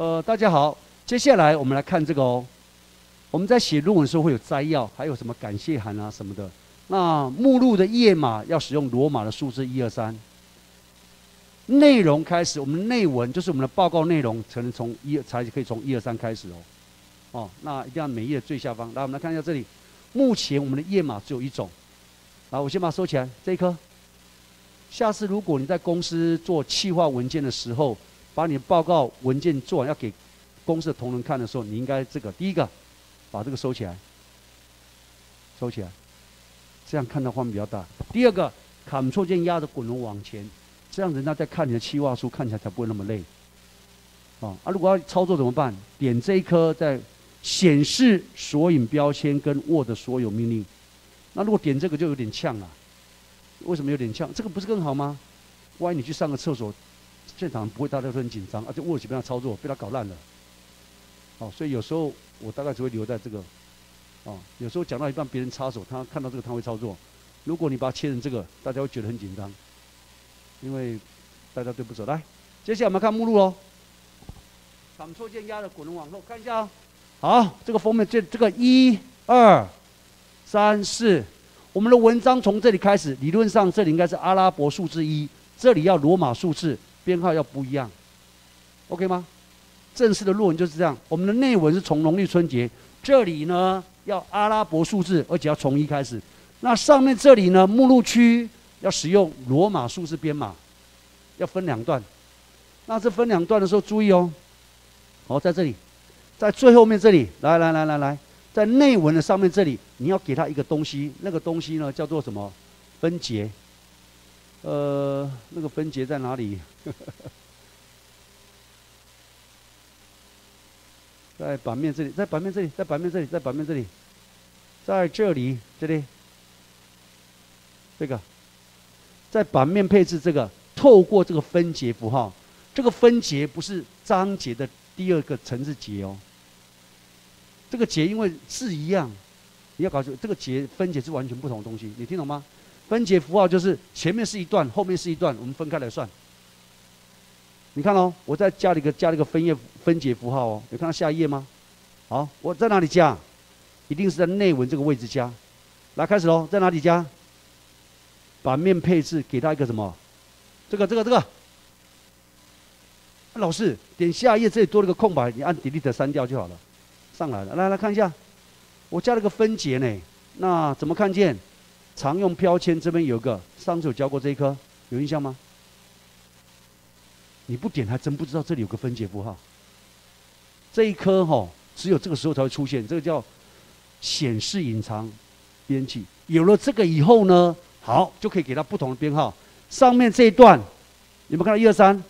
呃，大家好，接下来我们来看这个哦。我们在写论文的时候会有摘要，还有什么感谢函啊什么的。那目录的页码要使用罗马的数字一二三。内容开始，我们内文就是我们的报告内容，才能从一才可以从一二三开始哦。哦，那一定要每页最下方。来，我们来看一下这里。目前我们的页码只有一种。来，我先把它收起来。这一颗。下次如果你在公司做企划文件的时候，把你的报告文件做完要给公司的同仁看的时候，你应该这个第一个，把这个收起来。收起来。这样看的画面比较大。第二个，Ctrl 键压着滚轮往前。这样人家在看你的企划书，看起来才不会那么累。啊，啊，如果要操作怎么办？点这一颗，在显示索引标签跟 Word 所有命令。那如果点这个就有点呛了。为什么有点呛？这个不是更好吗？万一你去上个厕所，现场不会大家都很紧张，而且 Word 被他操作，被他搞烂了。哦，所以有时候我大概只会留在这个。哦，有时候讲到一半，别人插手，他看到这个他会操作。如果你把它切成这个，大家会觉得很紧张。因为大家对不走，来，接下来我们看目录喽。反错键压的滚轮往后看一下啊。好，这个封面这这个一二三四，我们的文章从这里开始，理论上这里应该是阿拉伯数字一，这里要罗马数字，编号要不一样，OK 吗？正式的论文就是这样。我们的内文是从农历春节，这里呢要阿拉伯数字，而且要从一开始。那上面这里呢，目录区。要使用罗马数字编码，要分两段。那这分两段的时候，注意哦。好，在这里，在最后面这里，来来来来来，在内文的上面这里，你要给他一个东西，那个东西呢叫做什么？分节。呃，那个分节在哪里？在版面这里，在版面这里，在版面这里，在版面这里，在这里，这里，这个。在版面配置这个，透过这个分节符号，这个分节不是章节的第二个层次节哦。这个节因为字一样，你要搞清楚这个节分节是完全不同的东西，你听懂吗？分解符号就是前面是一段，后面是一段，我们分开来算。你看哦，我再加了一个加了一个分页分解符号哦，有看到下一页吗？好，我在哪里加？一定是在内文这个位置加。来开始喽，在哪里加？版面配置给他一个什么？这个这个这个。老师，点下一页这里多了个空白，你按 Delete 删掉就好了。上来了，来来看一下，我加了个分解呢。那怎么看见？常用标签这边有个，上次有教过这一颗，有印象吗？你不点还真不知道这里有个分解符号。这一颗哈，只有这个时候才会出现，这个叫显示隐藏编辑。有了这个以后呢？好，就可以给它不同的编号。上面这一段，有没有看到一二三？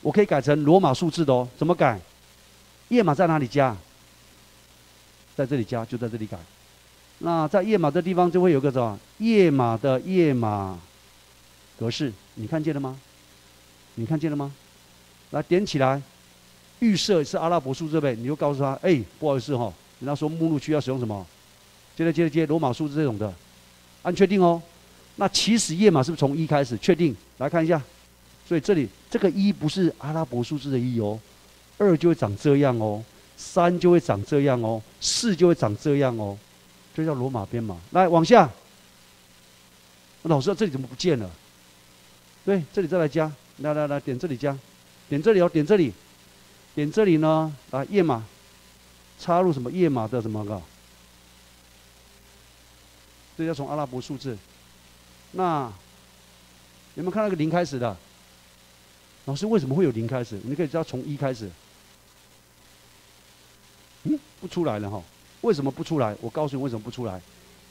我可以改成罗马数字的哦。怎么改？页码在哪里加？在这里加，就在这里改。那在页码的地方就会有个什么？页码的页码格式，你看见了吗？你看见了吗？来点起来，预设是阿拉伯数字呗？你就告诉他，哎，不好意思哈，人家说目录区要使用什么？接着接着接罗马数字这种的，按确定哦。那起始页码是不是从一开始？确定，来看一下。所以这里这个一不是阿拉伯数字的一哦，二就会长这样哦，三就会长这样哦，四就会长这样哦，这叫罗马编码。来往下，老师这里怎么不见了？对，这里再来加，来来来，点这里加，点这里哦，点这里，点这里呢？啊，页码，插入什么页码的什么个？这要从阿拉伯数字。那有没有看到一个零开始的？老师为什么会有零开始？你可以知道从一开始。嗯，不出来了哈？为什么不出来？我告诉你为什么不出来，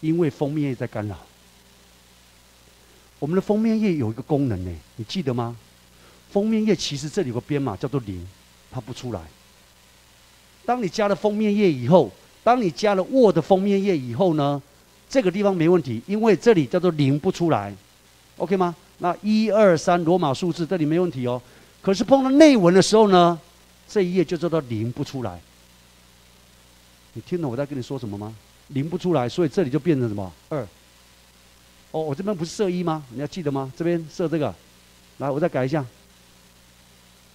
因为封面页在干扰。我们的封面页有一个功能呢，你记得吗？封面页其实这里有个编码叫做零，它不出来。当你加了封面页以后，当你加了 Word 封面页以后呢？这个地方没问题，因为这里叫做零不出来，OK 吗？那一二三罗马数字这里没问题哦。可是碰到内文的时候呢，这一页就叫做零不出来。你听懂我在跟你说什么吗？零不出来，所以这里就变成什么二？哦，我这边不是设一吗？你要记得吗？这边设这个，来，我再改一下，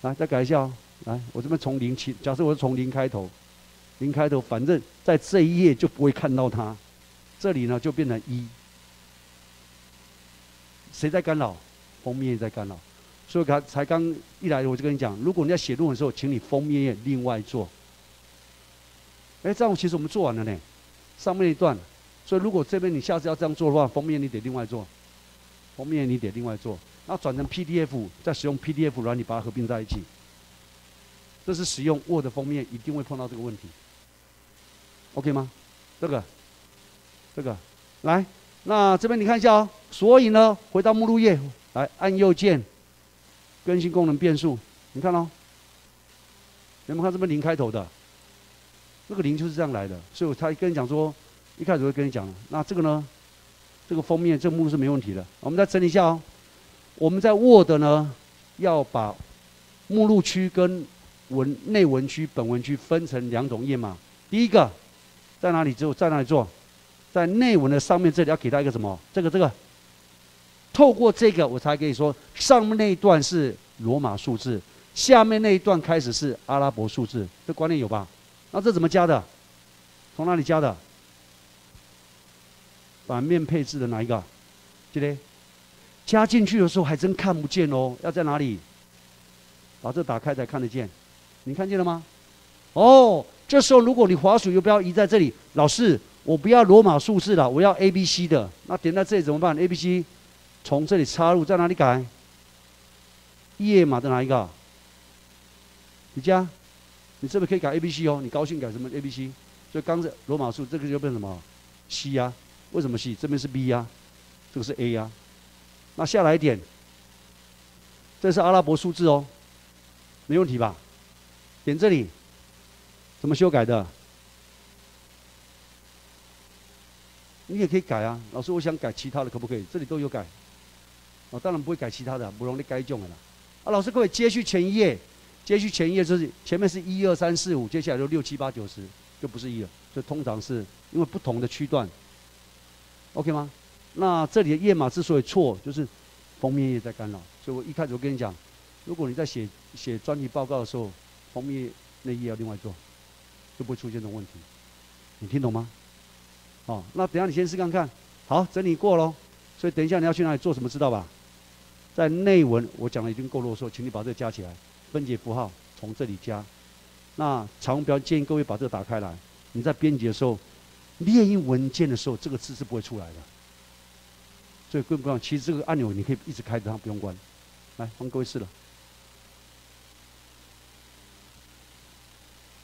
来再改一下哦。来，我这边从零起，假设我是从零开头，零开头，反正在这一页就不会看到它，这里呢就变成一。谁在干扰？封面在干扰。所以刚才刚一来，我就跟你讲，如果你在写论文的时候，请你封面页另外做。哎，这样其实我们做完了呢，上面一段。所以如果这边你下次要这样做的话，封面你得另外做，封面你得另外做。那转成 PDF，再使用 PDF 软体把它合并在一起。这是使用 Word 封面一定会碰到这个问题。OK 吗？这个，这个，来，那这边你看一下哦。所以呢，回到目录页，来按右键，更新功能变数。你看哦，有没有看这边零开头的？这个零就是这样来的，所以我才跟你讲说，一开始会跟你讲，那这个呢，这个封面这个目录是没问题的。我们再整理一下哦，我们在 Word 呢，要把目录区跟文内文区、本文区分成两种页码。第一个在哪里做？在哪里做？在内文的上面这里要给它一个什么？这个这个，透过这个我才可以说，上面那一段是罗马数字，下面那一段开始是阿拉伯数字。这观念有吧？那这怎么加的？从哪里加的？版面配置的哪一个？记得加进去的时候还真看不见哦。要在哪里？把这打开才看得见。你看见了吗？哦，这时候如果你滑鼠又不要移在这里，老师，我不要罗马数字了，我要 A B C 的。那点在这里怎么办？A B C 从这里插入，在哪里改？页码的哪一个？你加。你这边可以改 A B C 哦，你高兴改什么 A B C？所以刚才罗马数这个就变什么 C 呀？为什么 C？这边是 B 呀，这个是 A 呀。那下来一点，这是阿拉伯数字哦，没问题吧？点这里，怎么修改的？你也可以改啊，老师，我想改其他的，可不可以？这里都有改。哦，当然不会改其他的，不容易改中的啦。啊，老师，各位接续前一页。接续前一页就是前面是一二三四五，接下来就六七八九十，就不是一了。所以通常是因为不同的区段，OK 吗？那这里的页码之所以错，就是封面页在干扰。所以我一开始我跟你讲，如果你在写写专题报告的时候，封面那页要另外做，就不会出现这种问题。你听懂吗？哦，那等下你先试看看。好，整理过喽。所以等一下你要去哪里做什么，知道吧？在内文我讲的已经够啰嗦，请你把这个加起来。分解符号从这里加，那常用标建议各位把这个打开来。你在编辑的时候，列印文件的时候，这个字是不会出来的。所以更不用，其实这个按钮你可以一直开着它，不用关。来，帮各位试了。